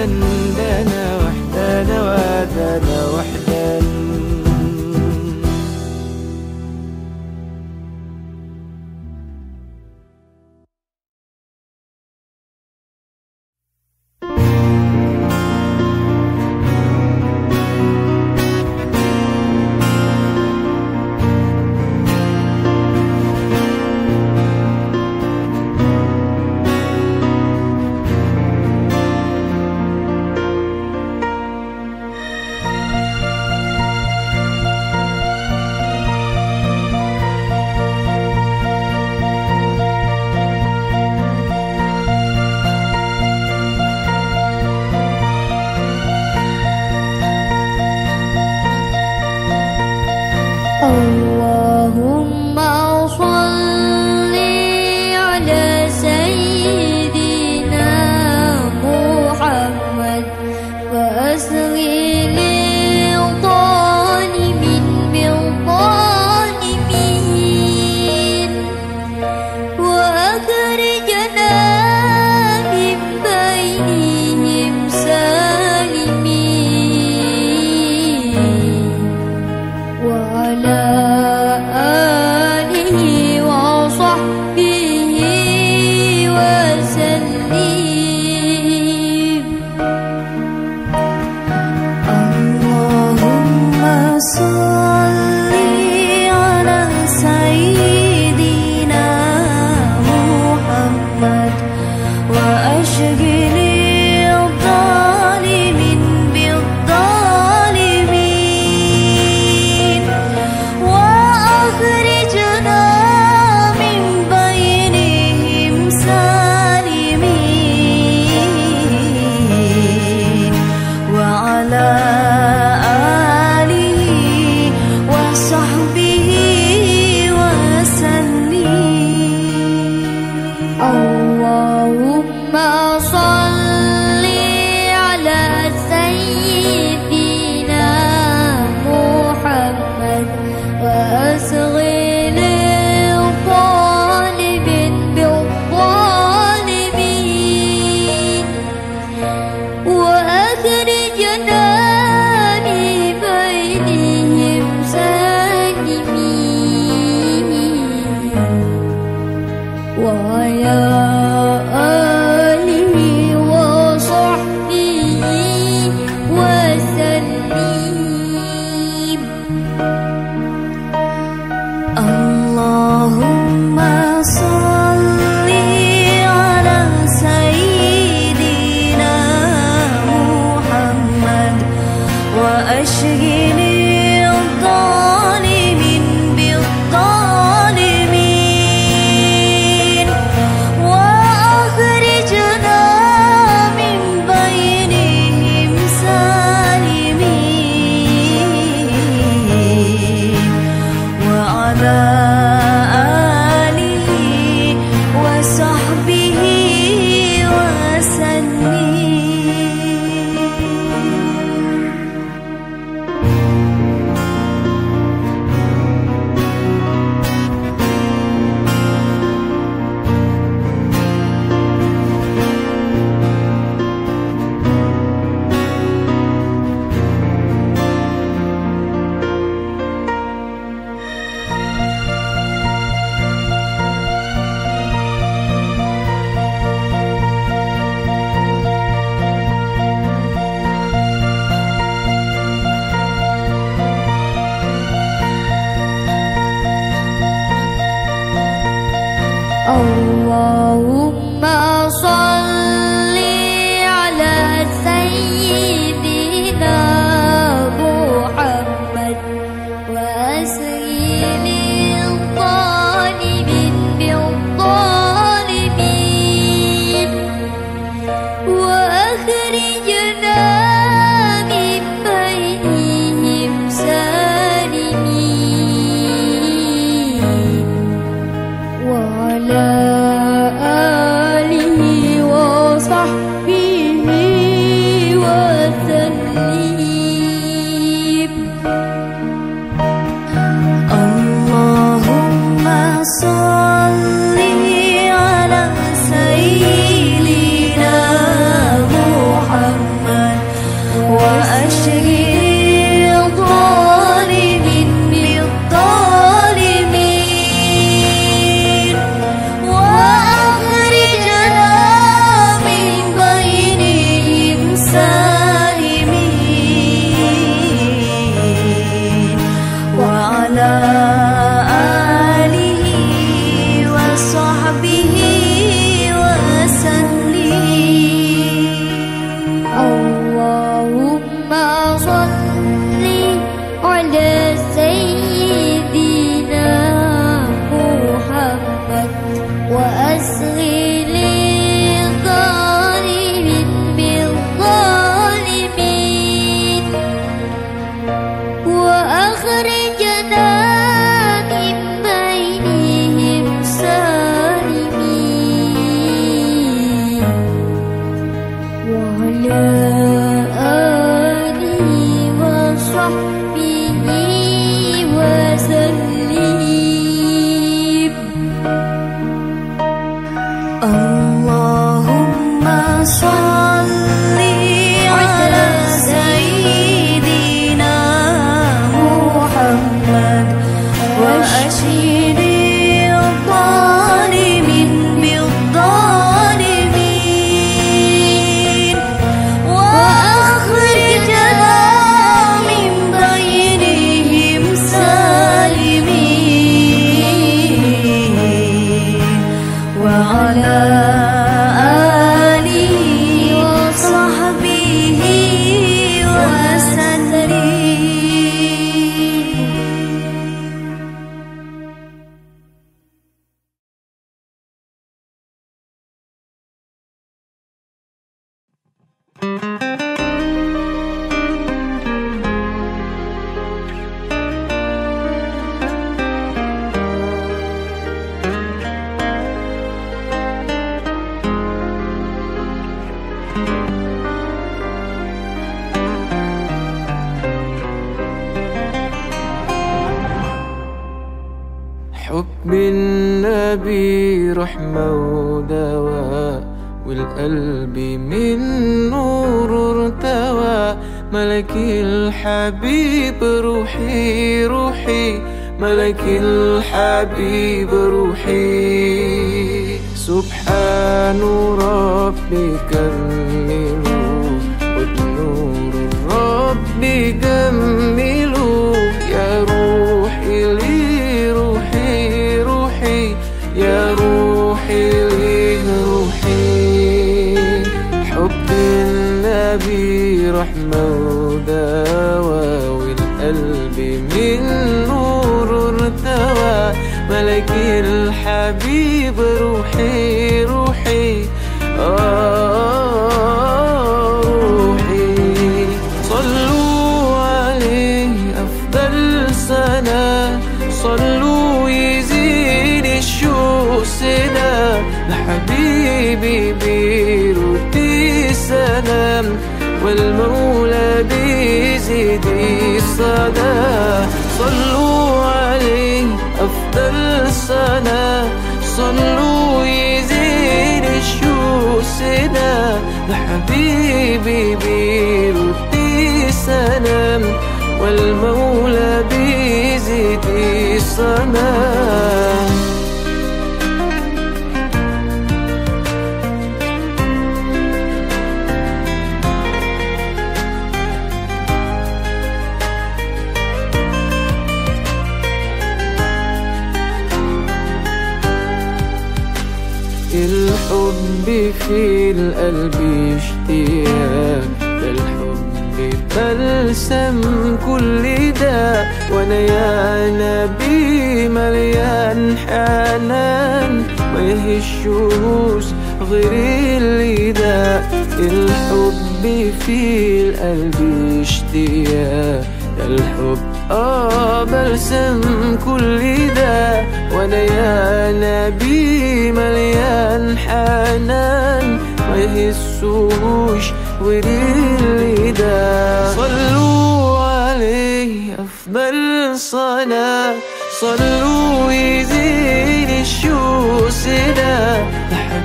and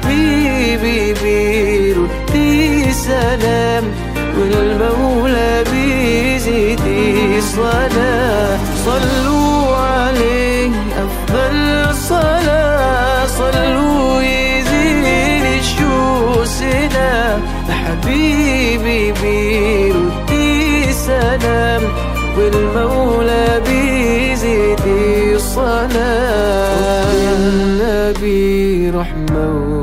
حبيبي بيردي سلام والمولى بيزيدي صلاة صلوا عليه أفضل صلاة صلوا يزيد شو الشوسنا حبيبي بيردي سلام والمولى بيزيدي صلاة النبي رحمة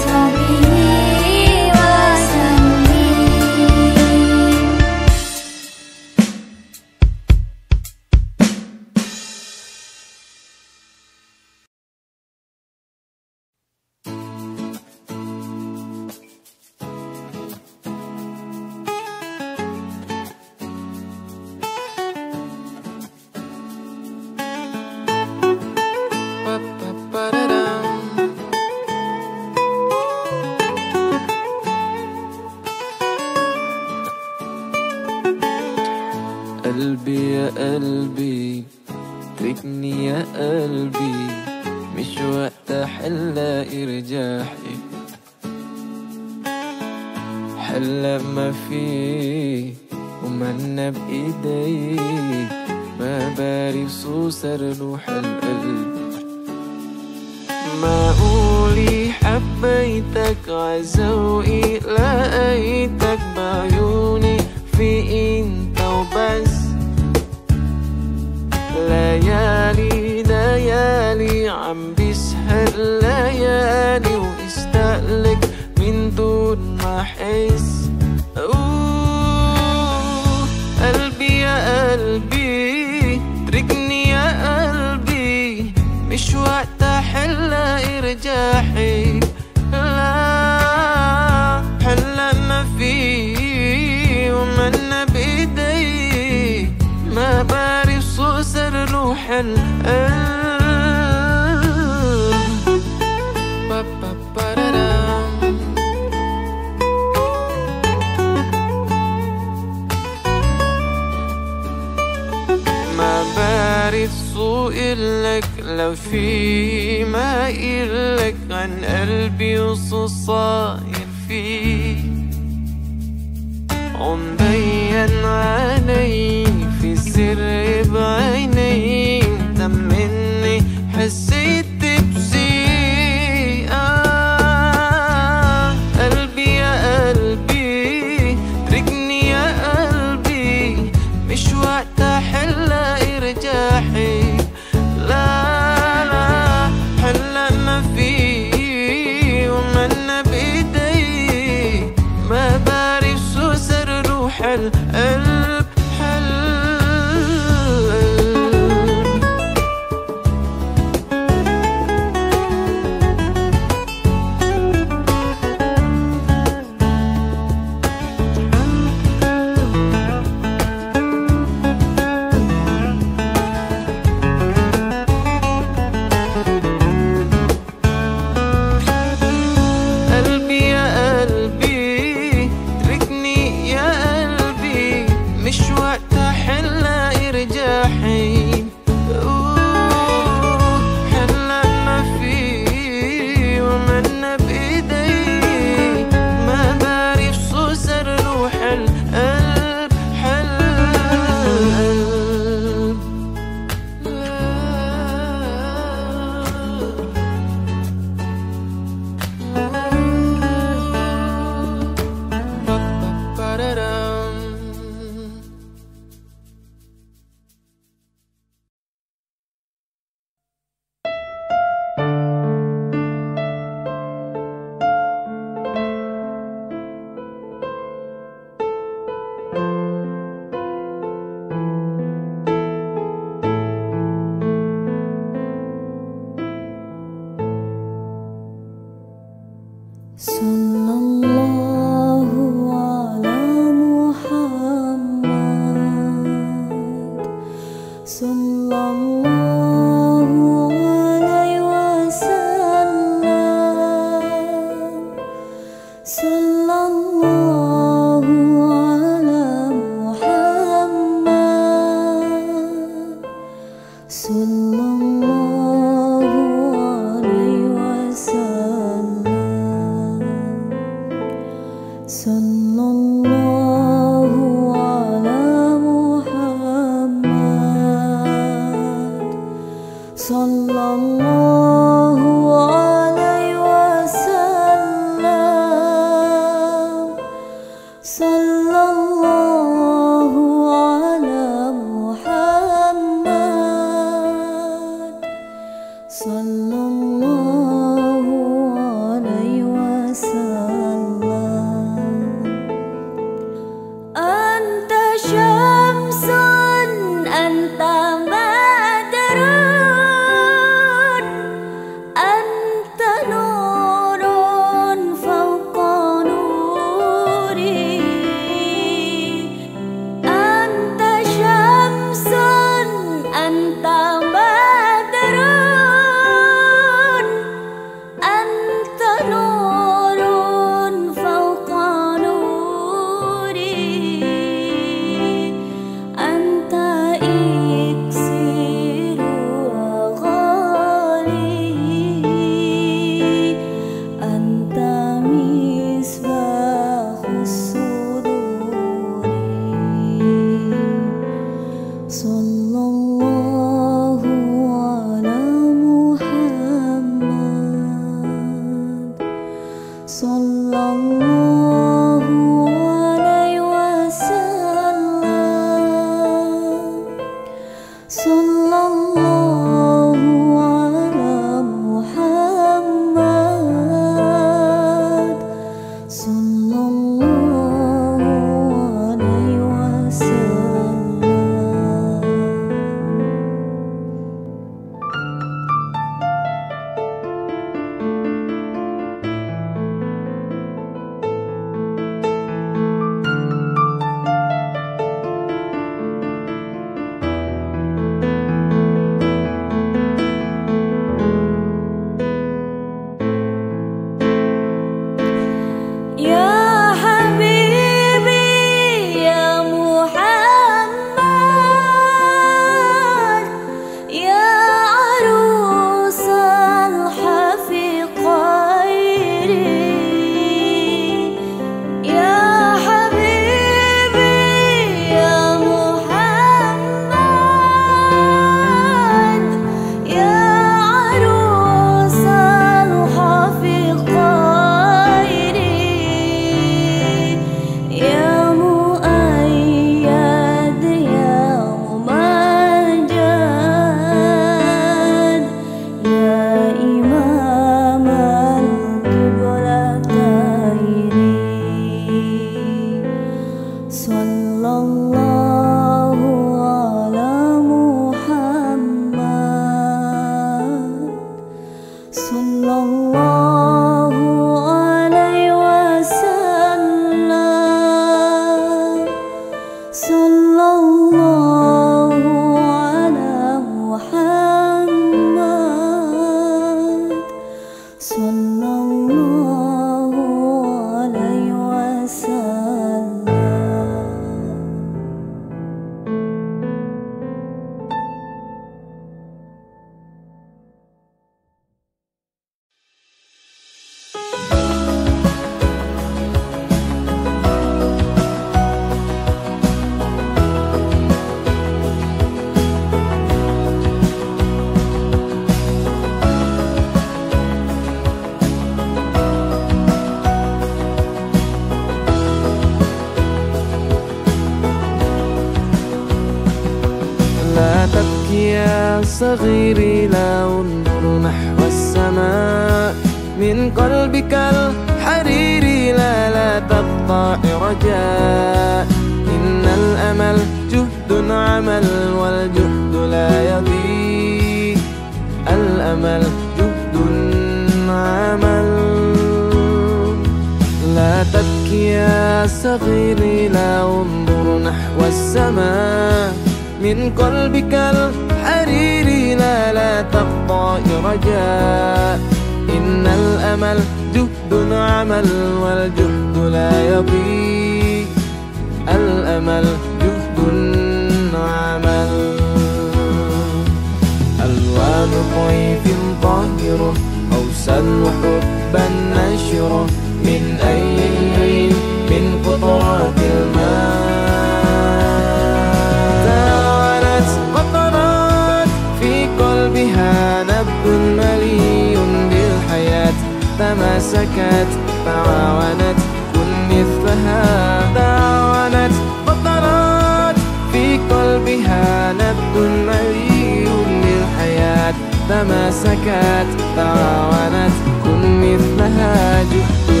تماسكت تعاونت كن مثلها تعاونت قطرات في قلبها نبض مليء بالحياة تماسكت تعاونت كن مثلها جهد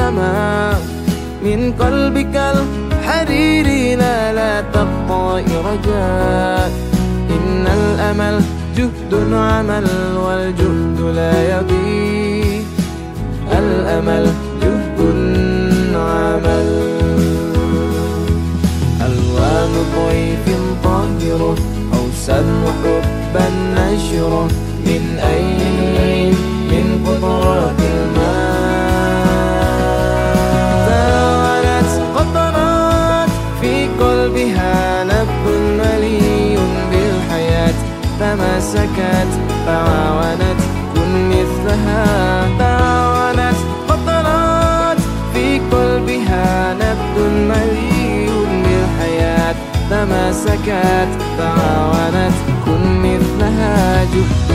السماء من قلبك الحريري لا لا تقطع رجاء إن الأمل جهد عمل والجهد لا يضيع الأمل جهد عمل. ألوان طيف طاهرة أوسا وحبا نشرة من أين؟ من قطرات قلبها نبض مليء بالحياة. تماسكت تعاونت كن مثلها تعاونت قطرات في قلبها نبض مليء بالحياة. تماسكت تعاونت كن مثلها. جهد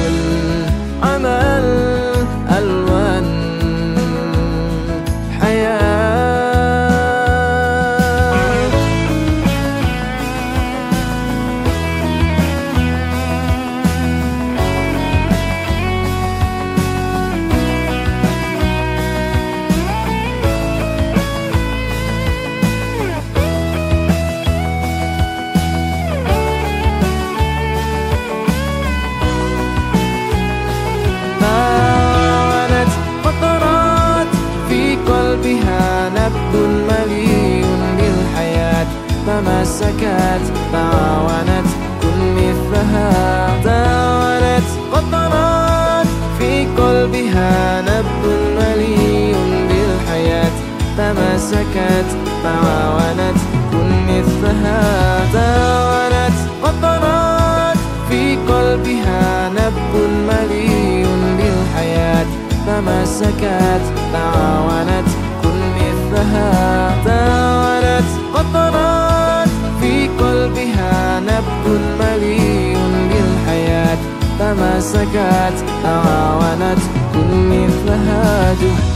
تماسكت تعاونت كن مثلها. تعاونت قطرات في قلبها نبض مليء بالحياة. تماسكت تعاونت كن مثلها. تعاونت قطرات في قلبها نبض مليء بالحياة. تماسكت تعاونت كن مثلها. نبض مليء بالحياة تماسكت تعاونت كن مثلها جهد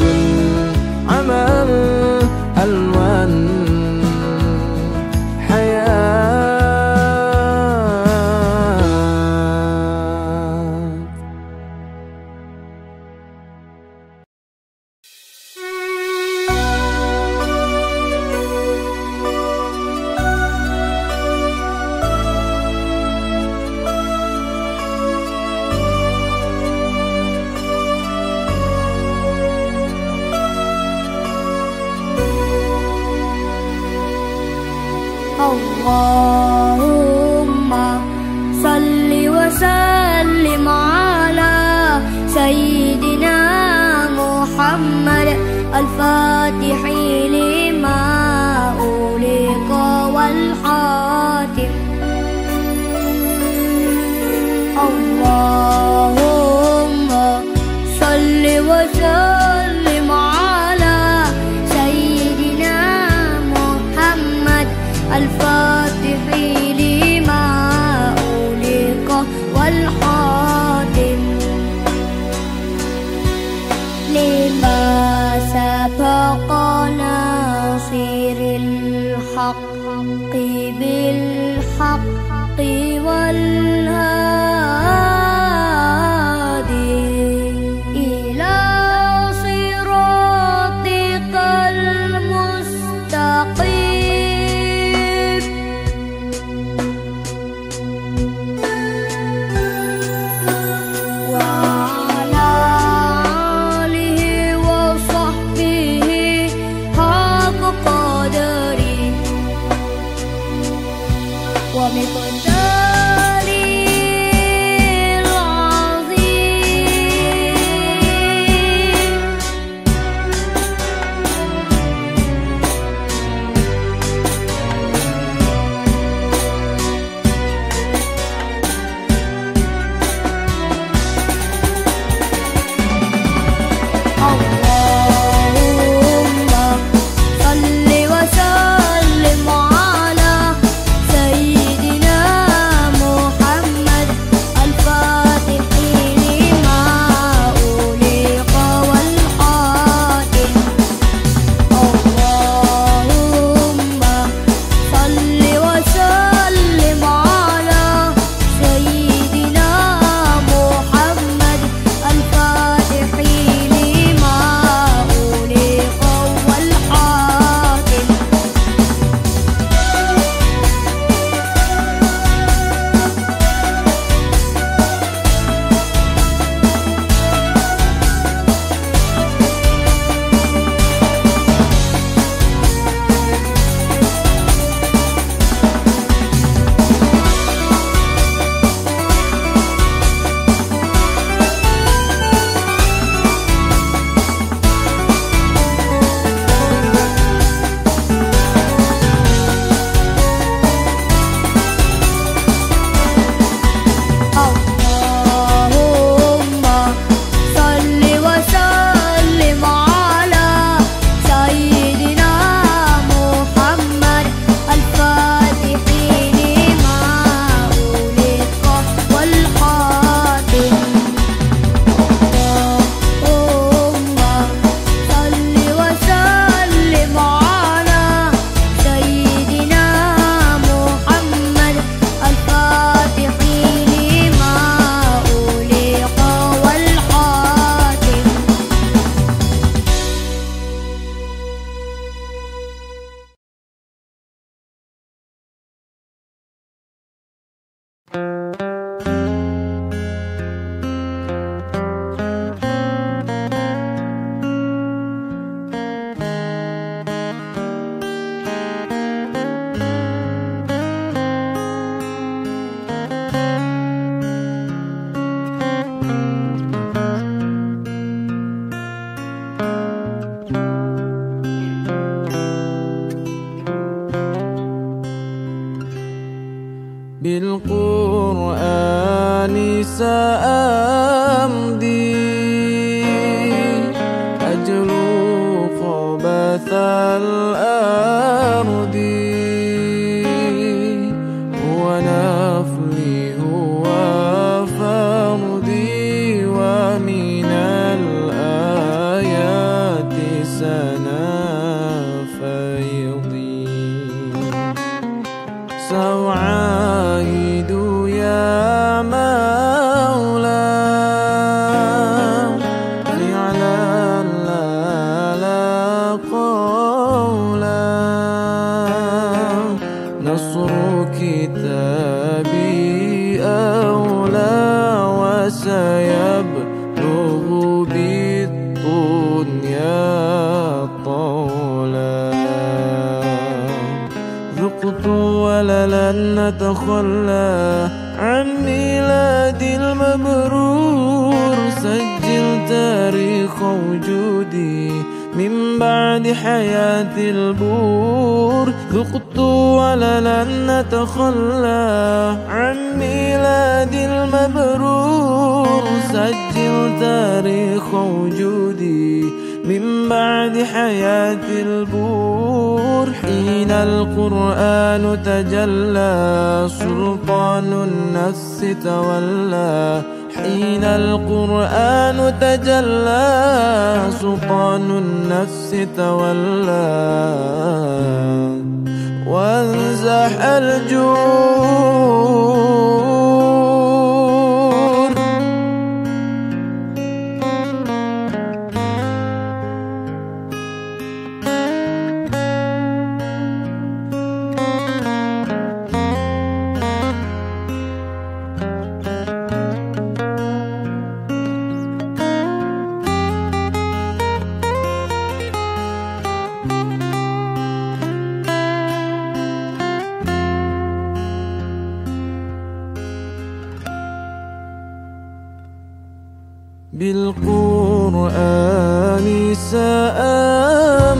القرآن سأمضي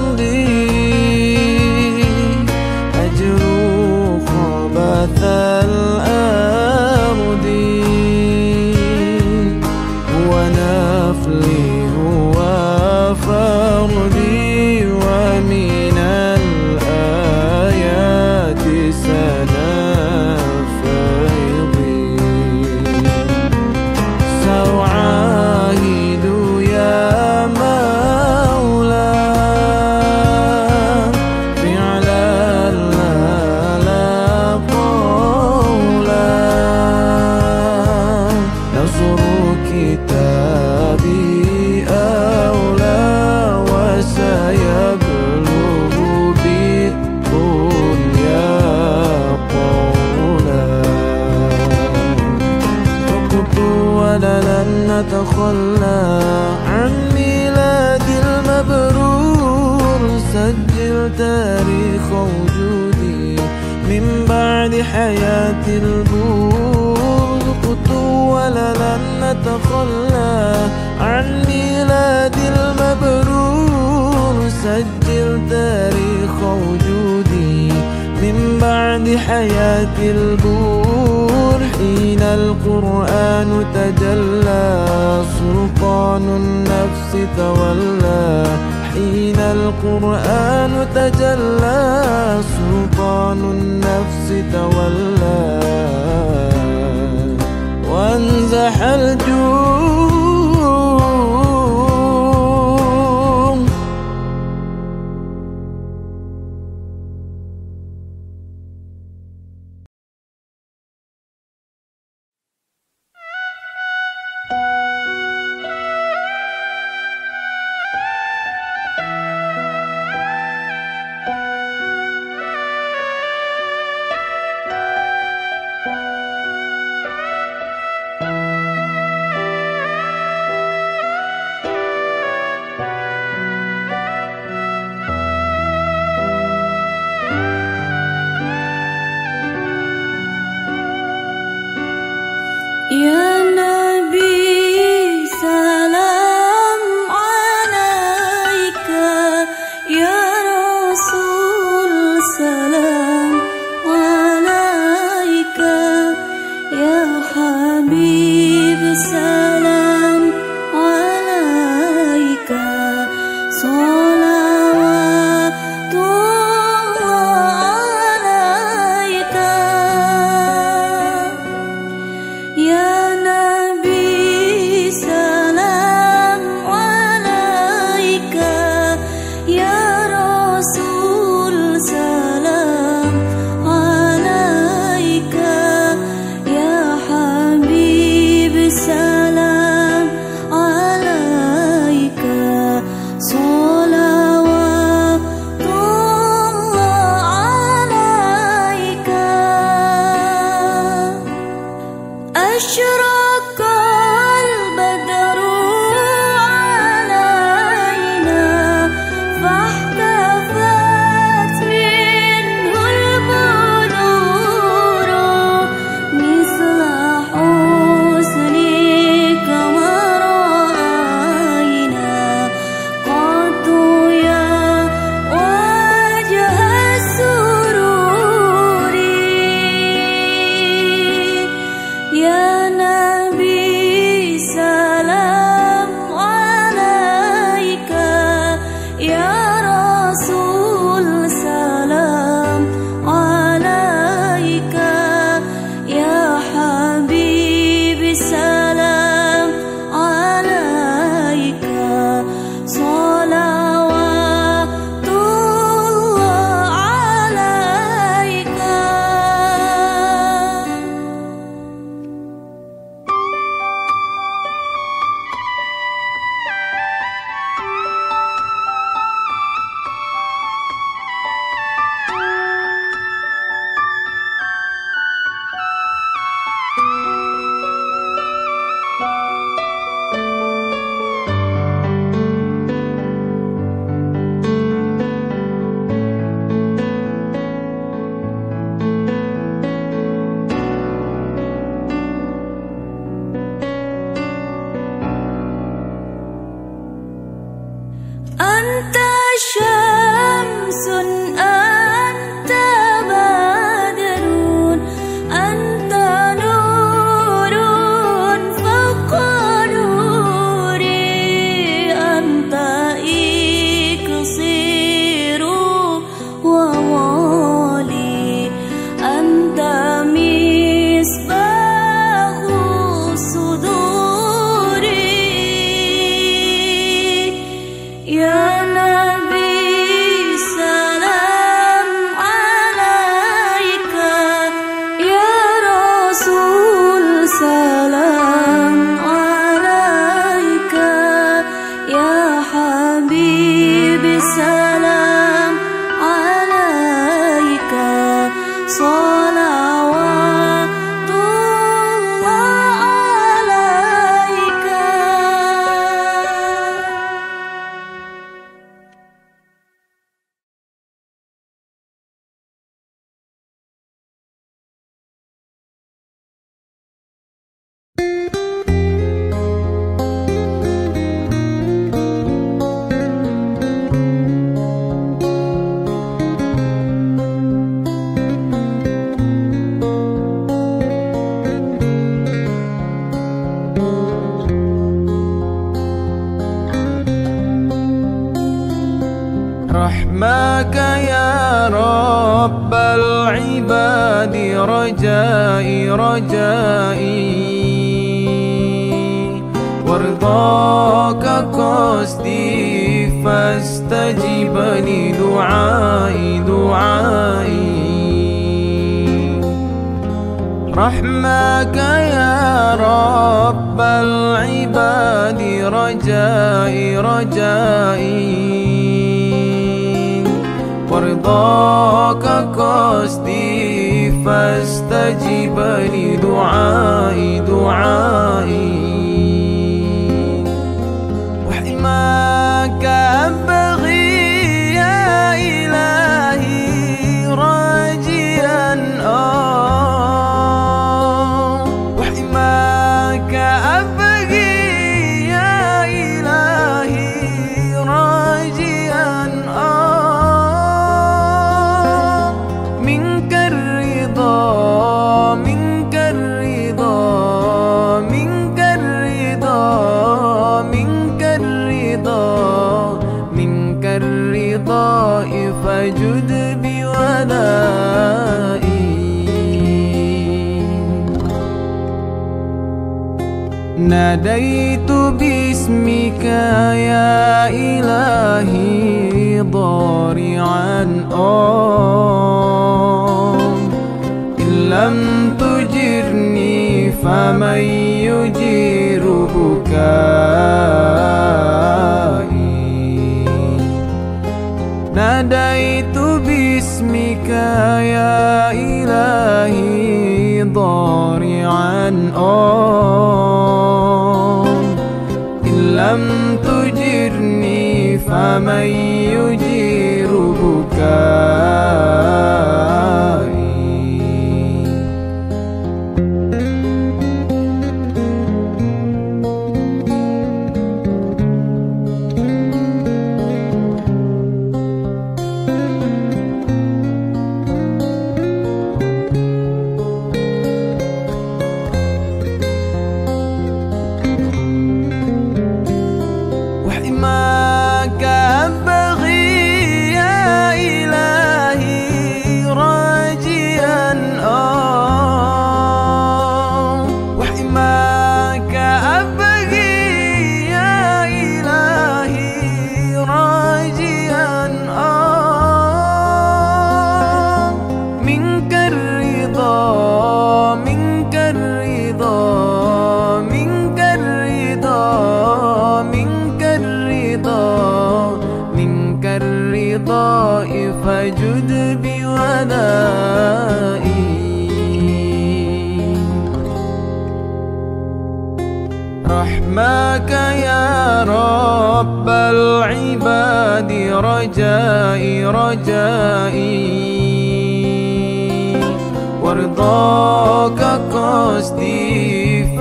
حياة البور حين القرآن تجلى سلطان النفس تولى حين القرآن تجلى سلطان النفس تولى. وانزح الجود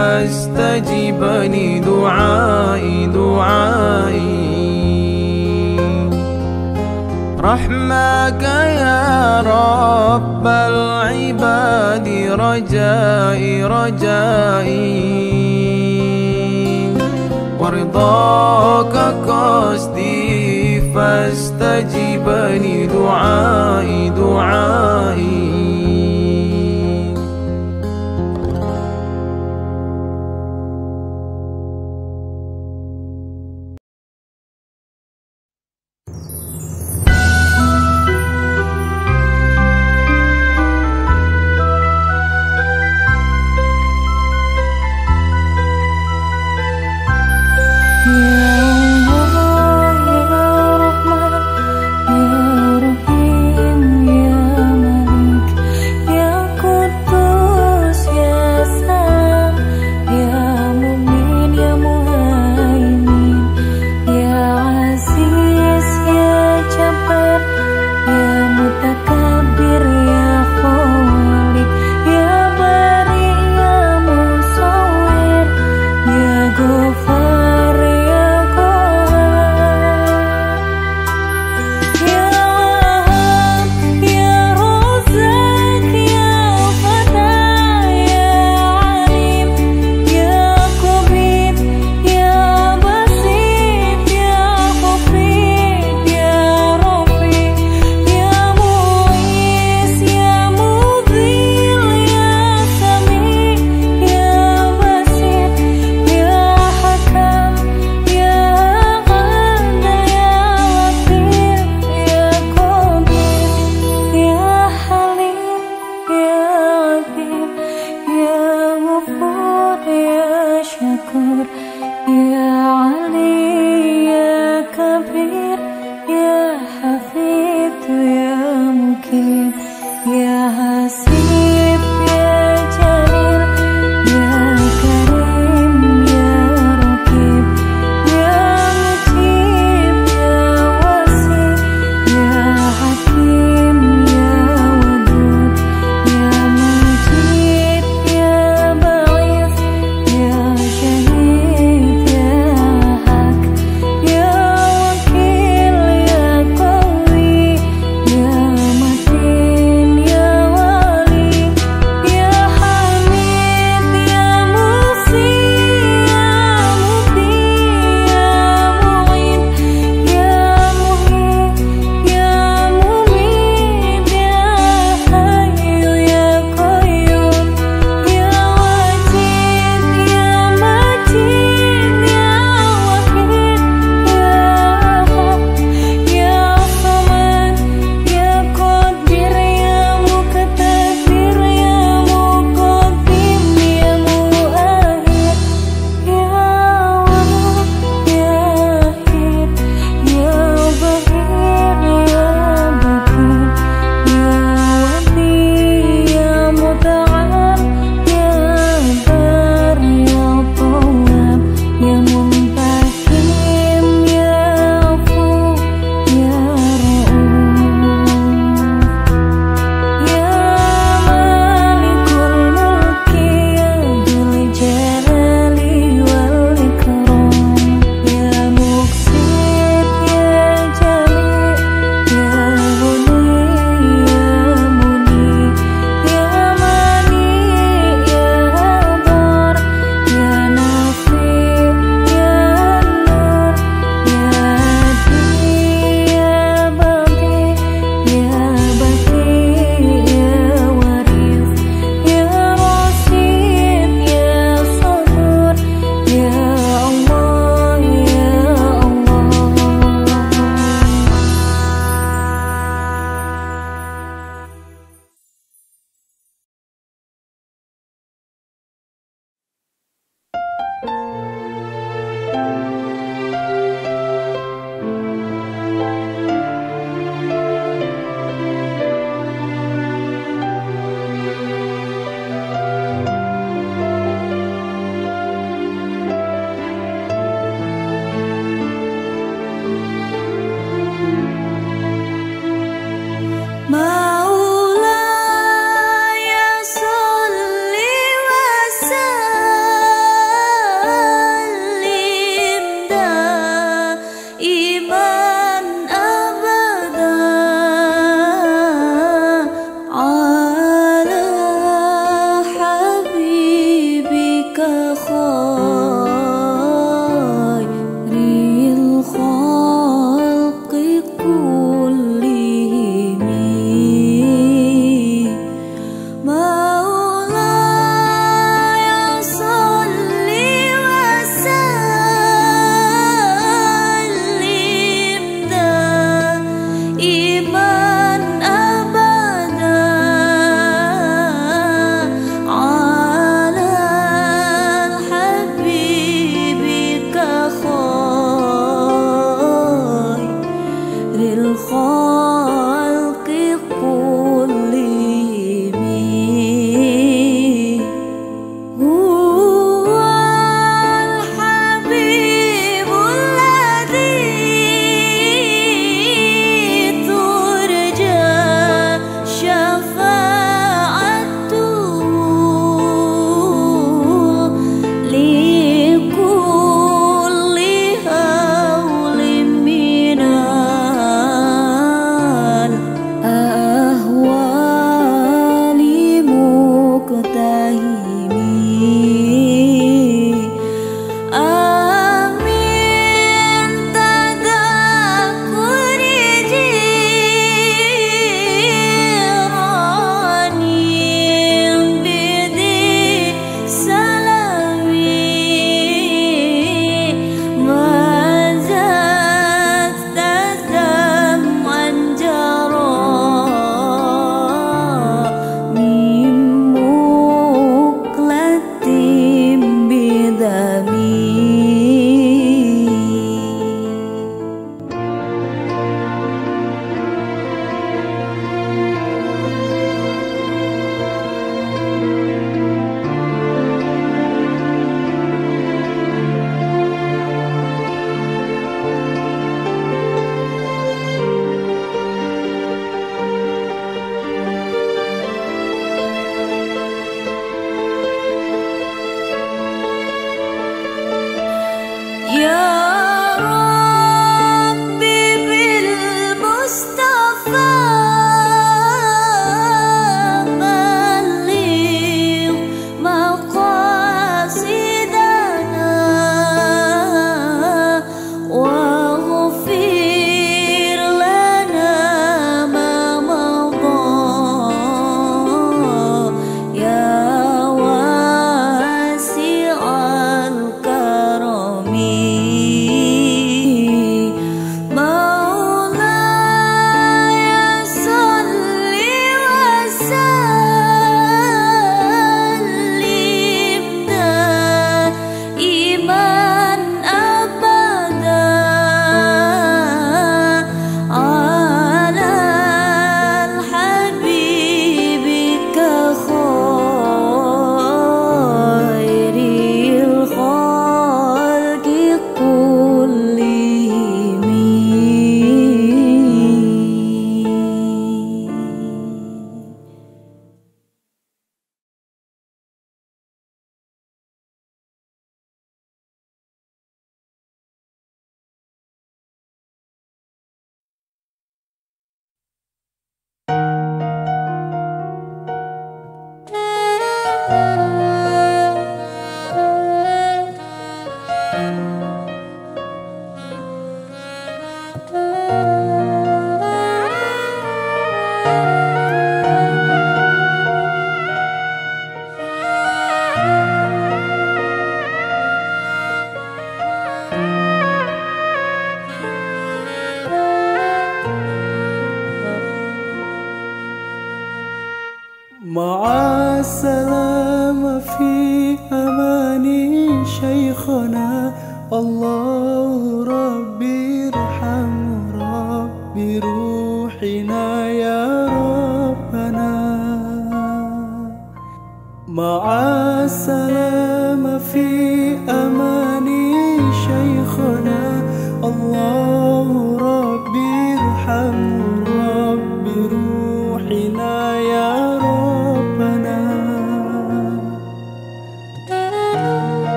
فاستجب لدعائي دعائي. رحمك يا رب العباد رجائي رجائي. ورضاك قصدي فاستجب لدعائي دعائي.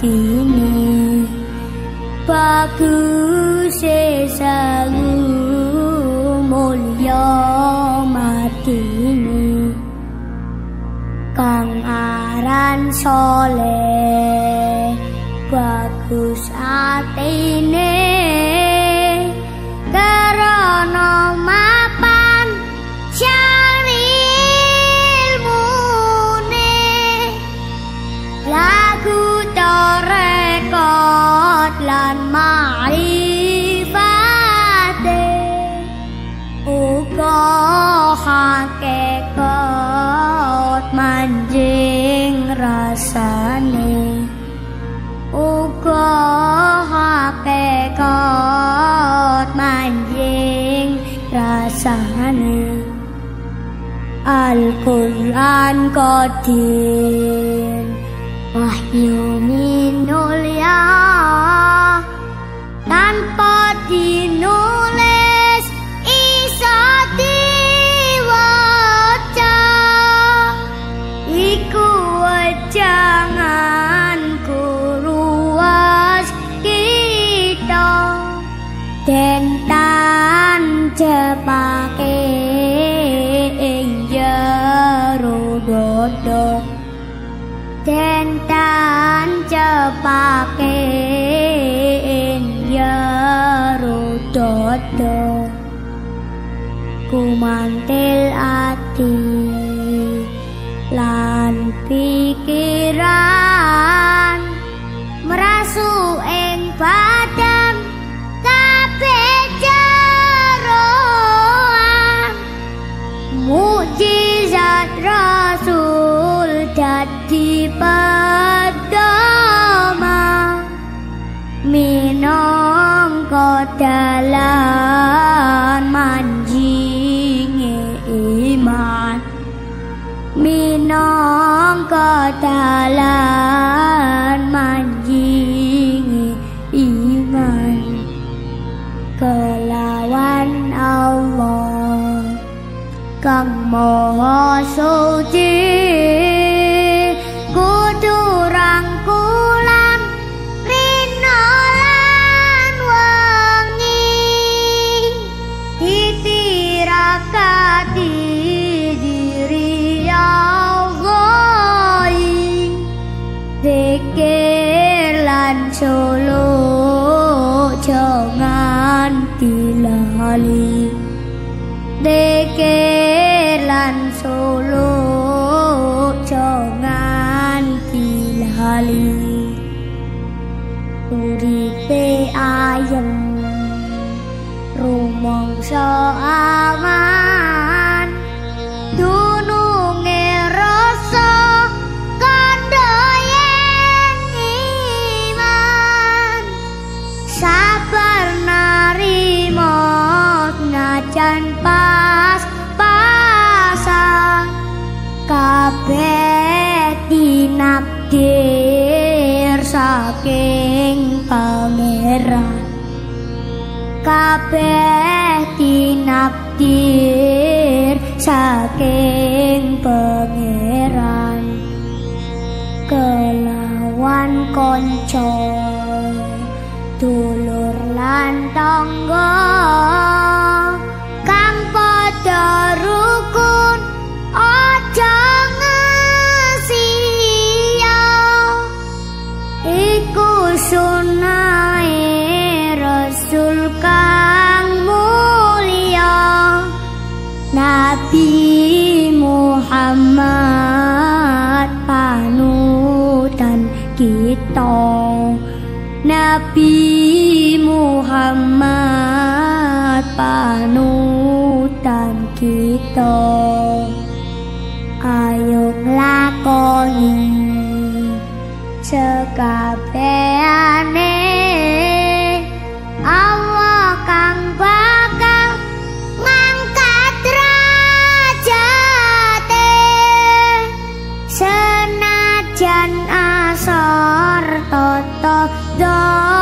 Atine bagus selalu mulia matine kang aran soleh. Bagus atine Al-Quran Qadir. Wahyu minul ya Tanpa dia pakein ya rododo kumantil ati lan pikir talan manjingi iman. Kelawan Allah kang maha suci. dilali deke lan solo jangan dilali uripe ayem rumangsa so kabeh tinaptir saking pangeran kelawan kanca dulur lan tanggung panutan kita ayo lakoni cekapeane senajan asor toto do.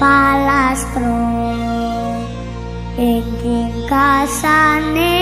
palas pro. Ing kasane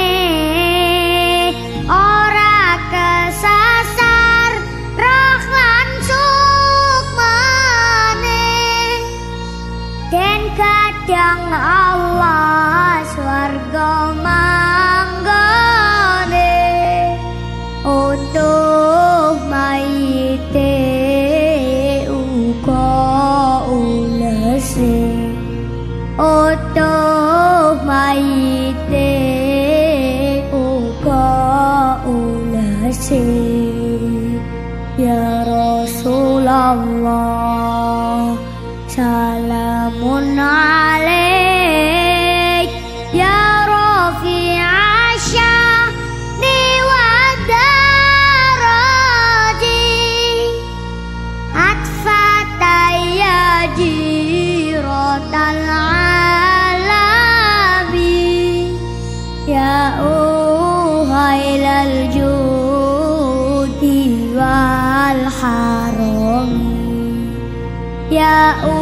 jauh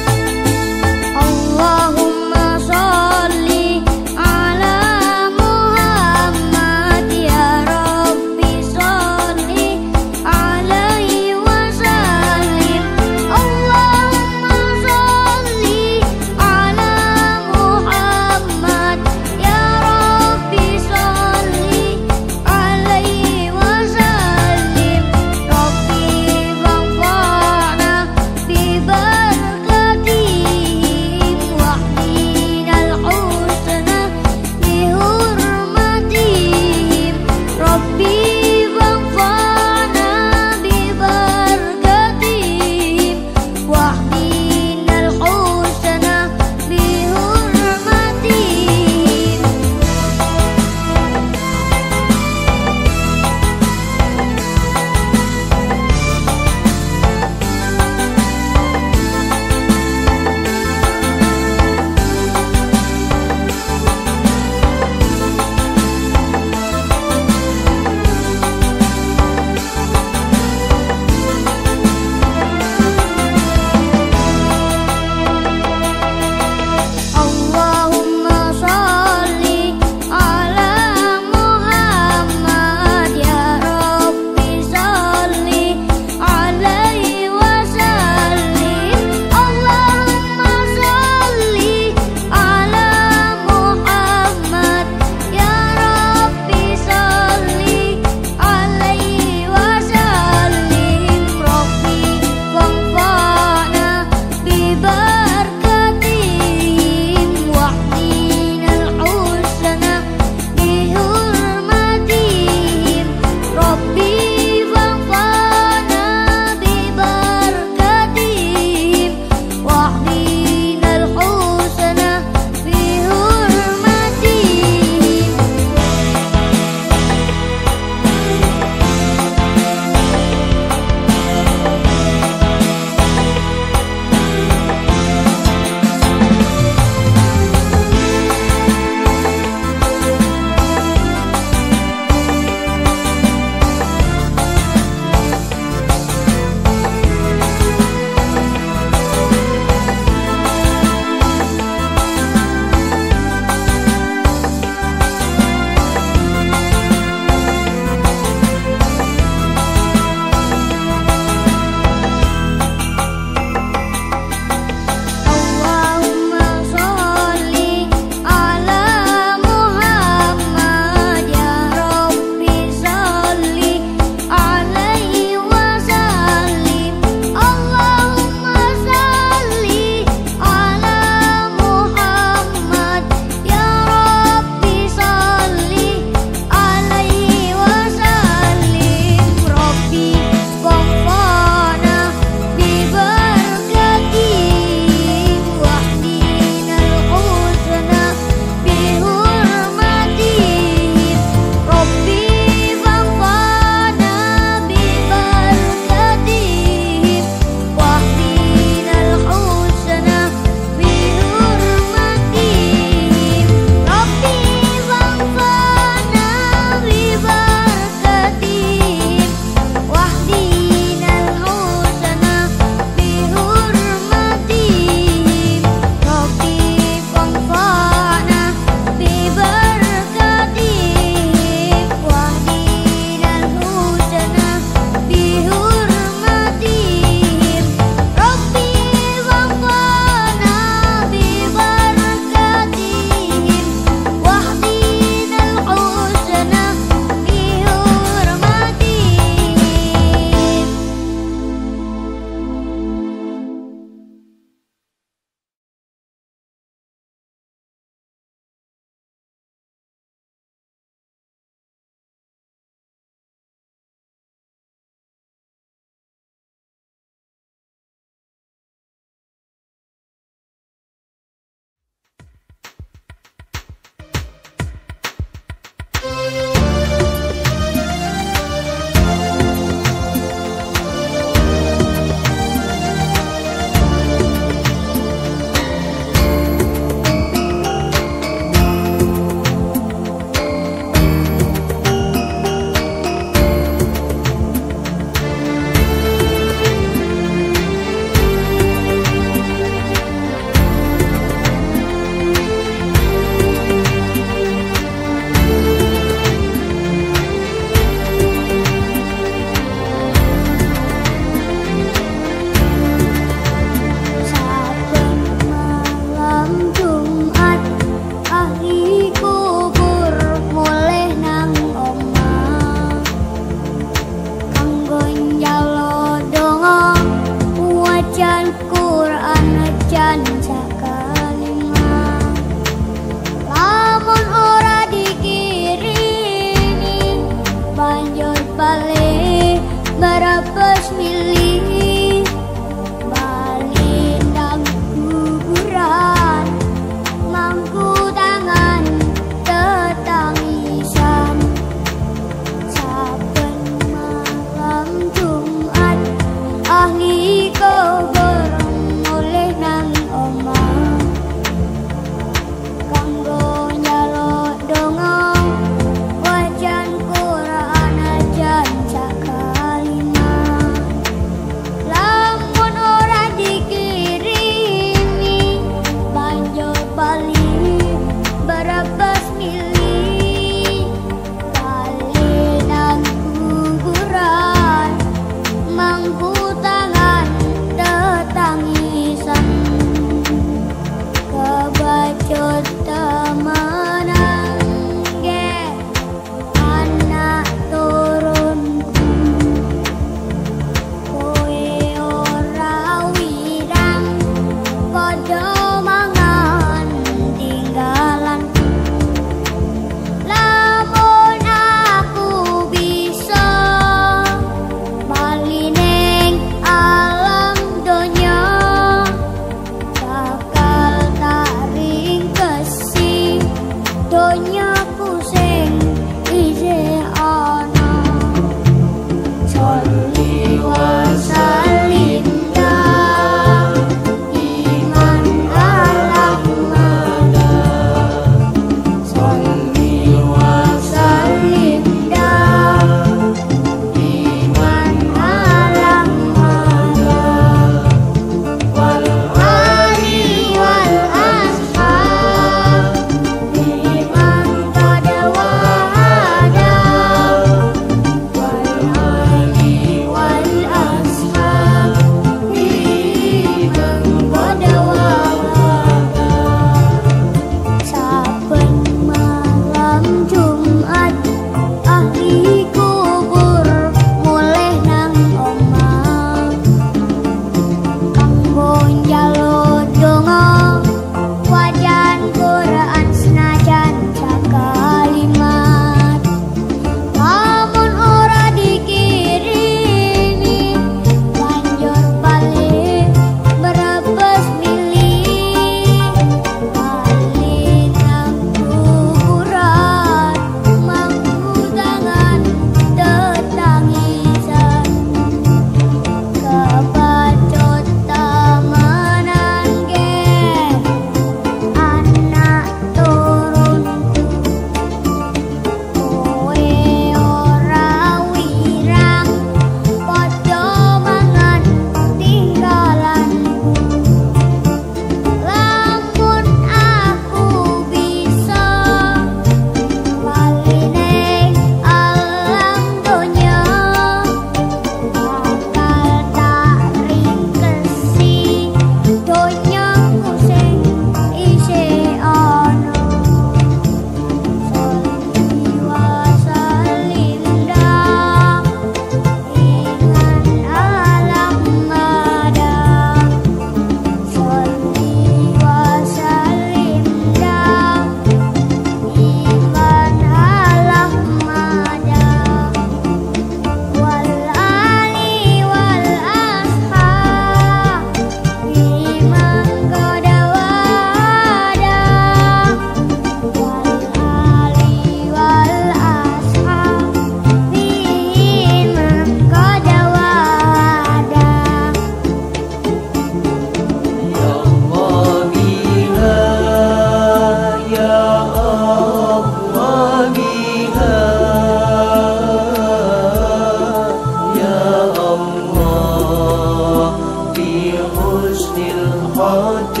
的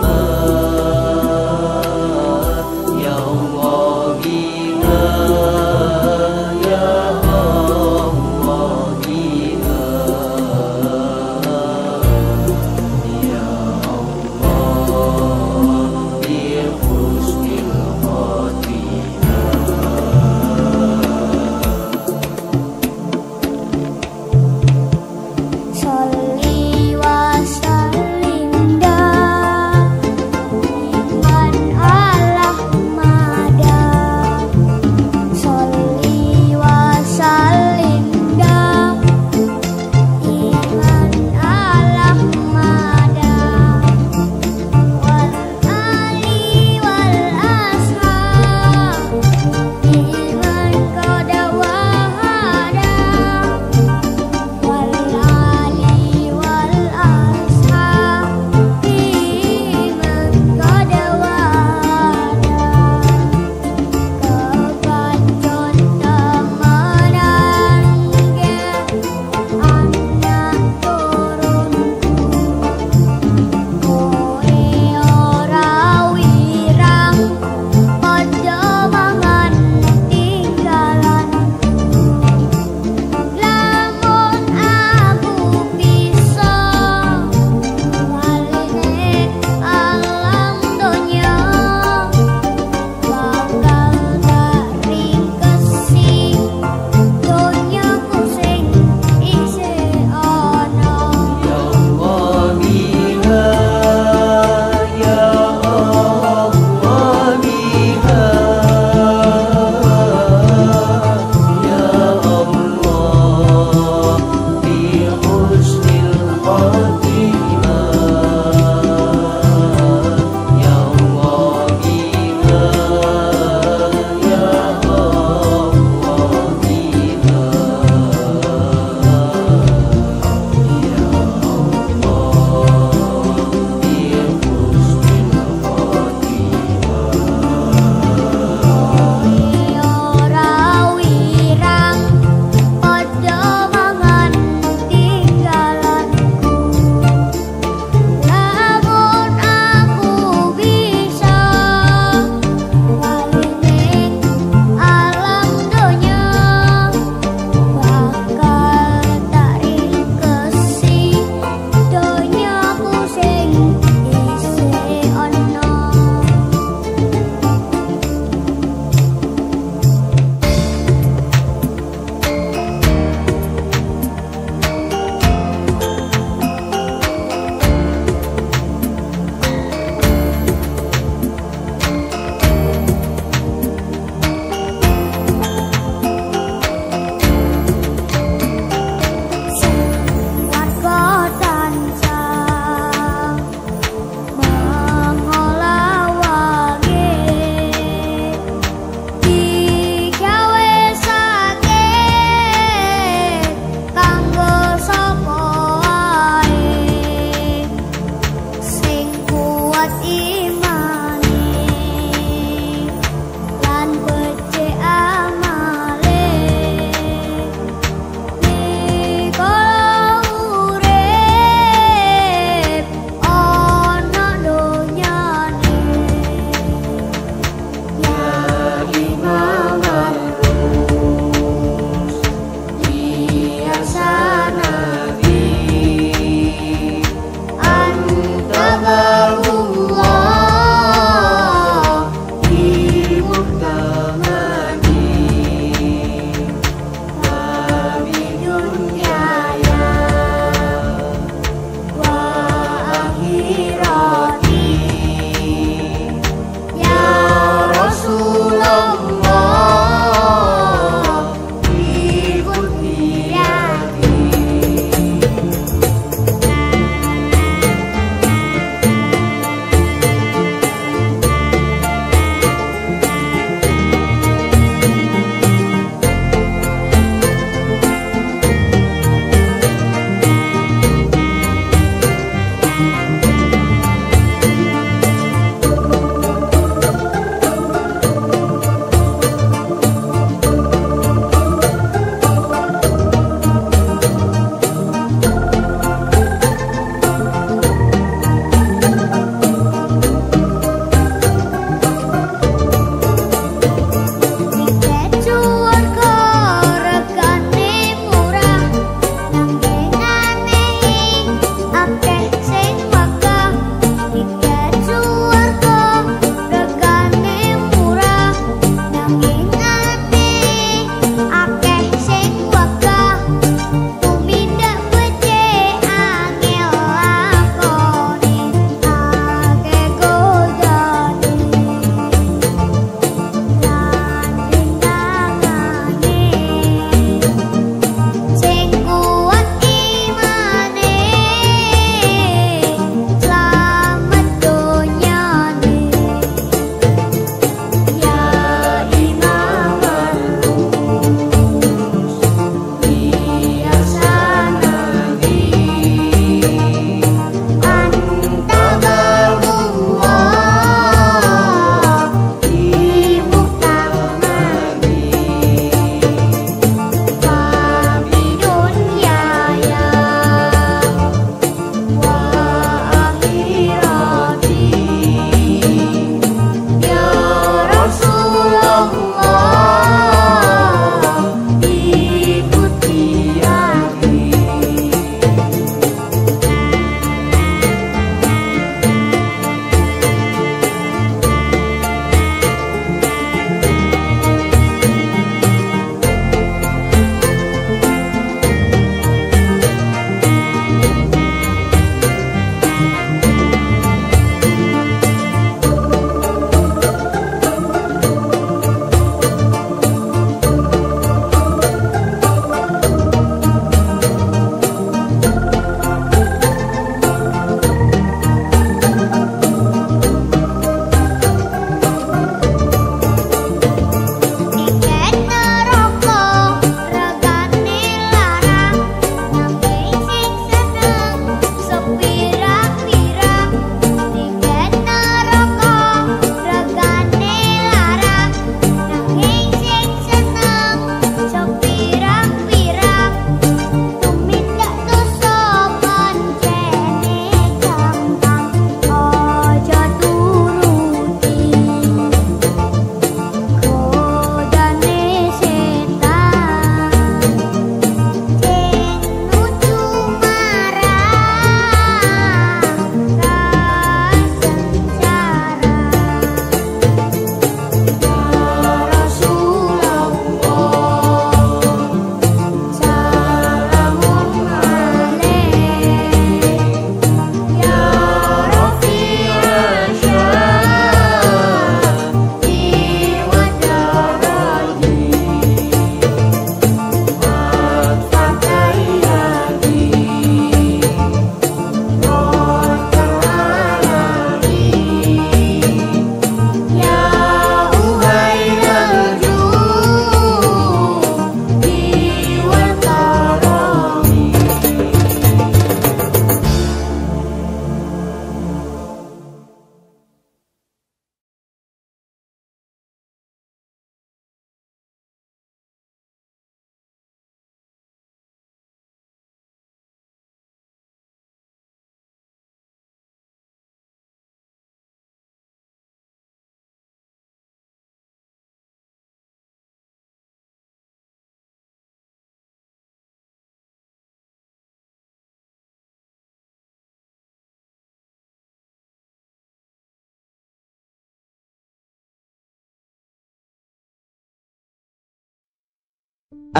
梦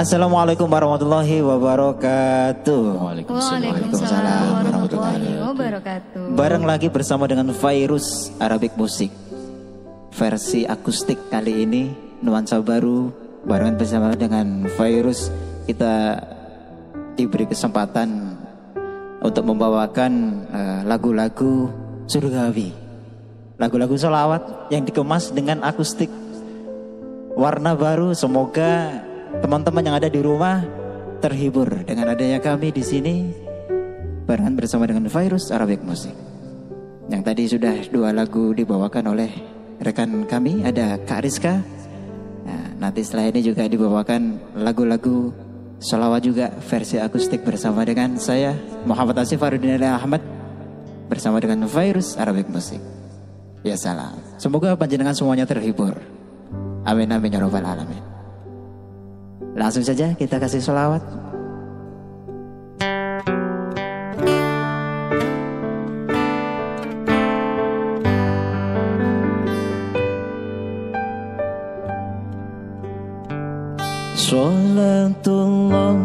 Assalamualaikum warahmatullahi wabarakatuh. Waalaikumsalam warahmatullahi wabarakatuh. Bareng lagi bersama dengan Virus Arabic Music. Versi akustik kali ini nuansa baru barengan bersama dengan Virus kita diberi kesempatan untuk membawakan eh, lagu-lagu surgawi. Lagu-lagu solawat yang dikemas dengan akustik warna baru. Semoga teman-teman yang ada di rumah terhibur dengan adanya kami di sini barengan bersama dengan Virus Arabic Music. Yang tadi sudah dua lagu dibawakan oleh rekan kami ada Kak Rizka. Nah, nanti setelah ini juga dibawakan lagu-lagu solawat juga versi akustik bersama dengan saya Muhammad Asif Farudin Ahmad bersama dengan Virus Arabic Music. Ya salam. Semoga panjenengan semuanya terhibur. Amin amin ya robbal alamin. Langsung saja kita kasih sholawat. Salatullah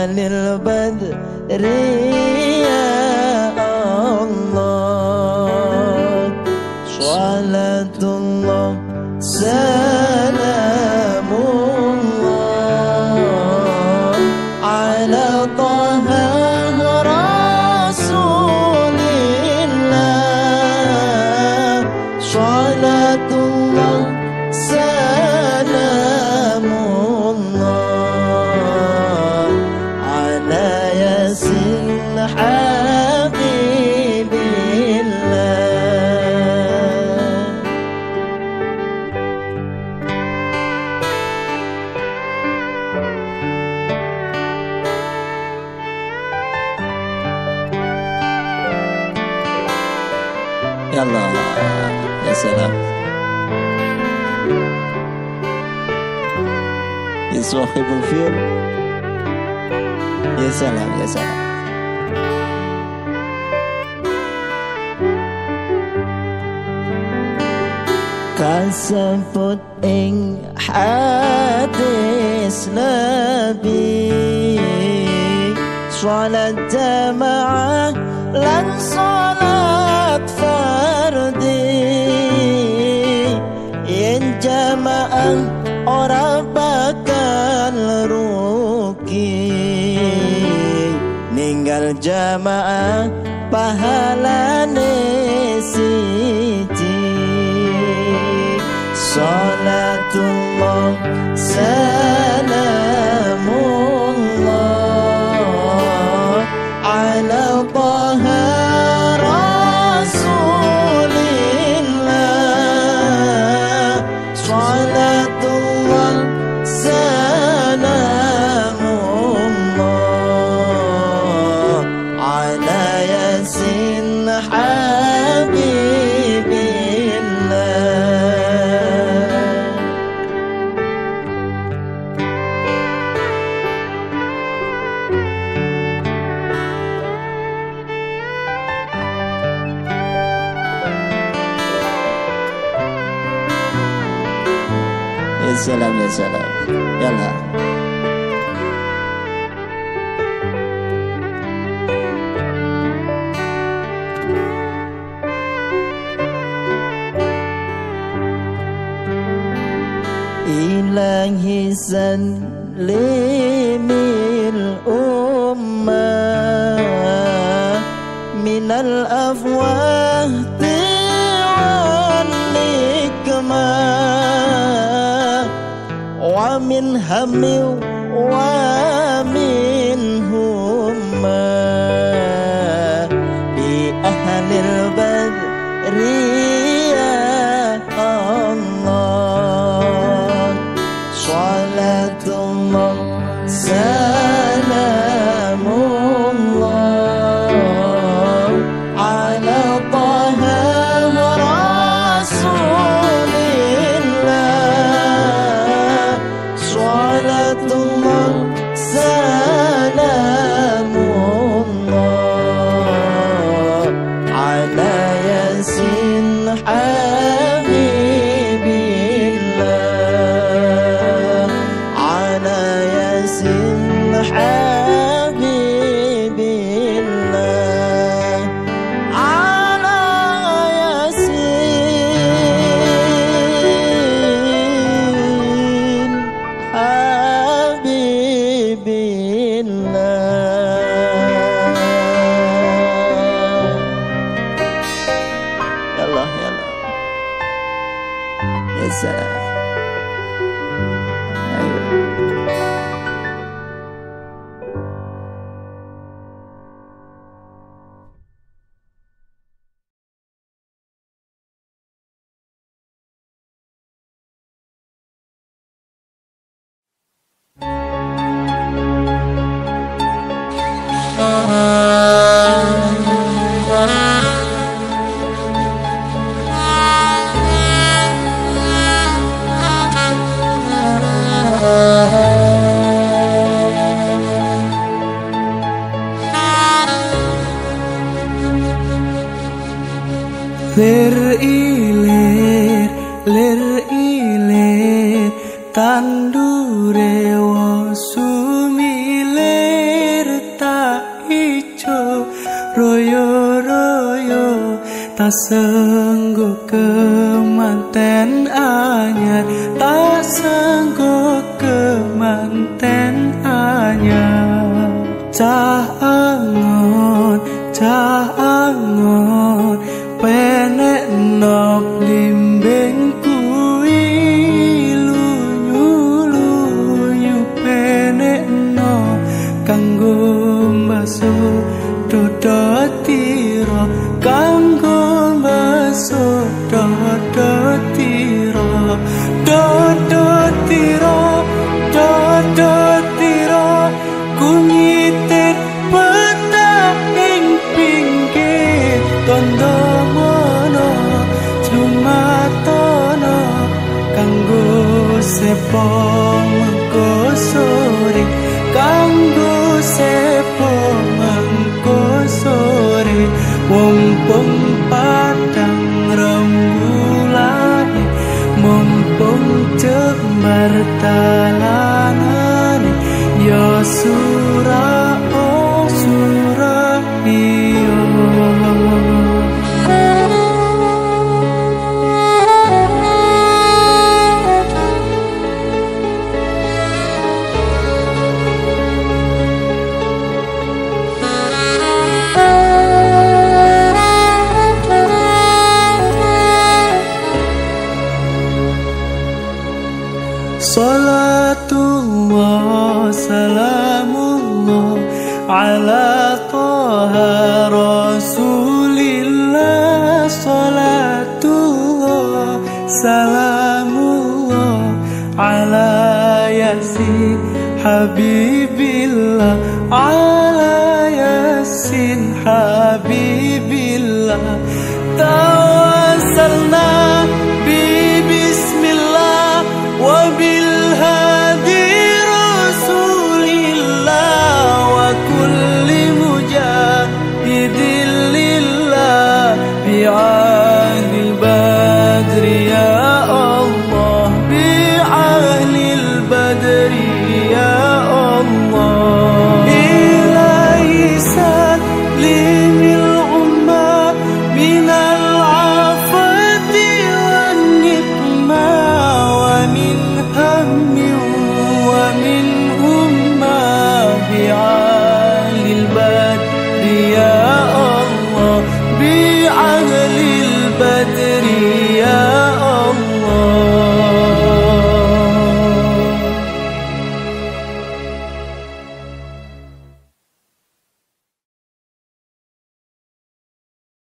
My little Kasebut ing hadis Nabi. Salat jamaah lan salat fardi. Yen jamaah ora bakal rugi. Ninggal jamaah pahalane صلاة الله سلام a meal.